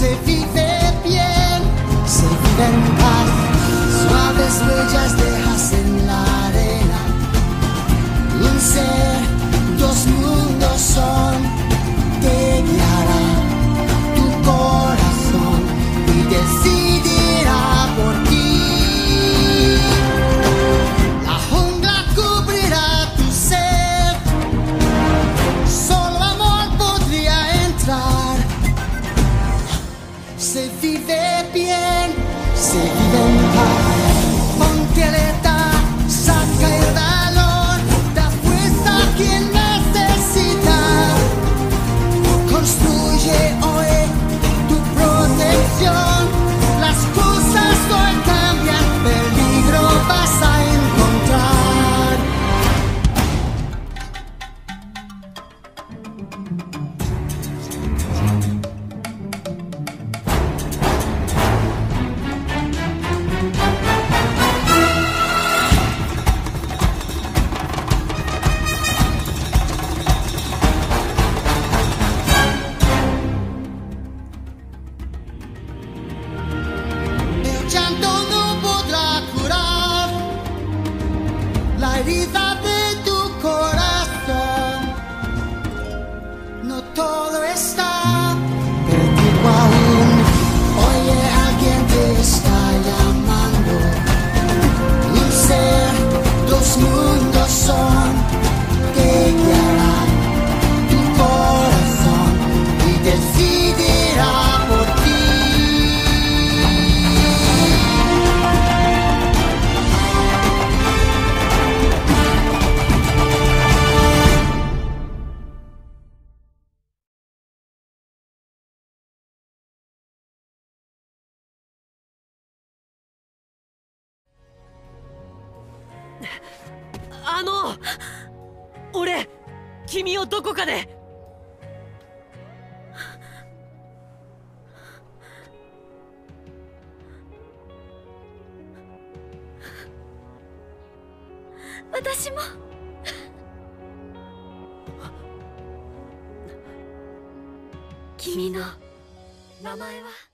se vive. vida de tu corazón. No todo あの俺君をどこかで。私も。君の名前は？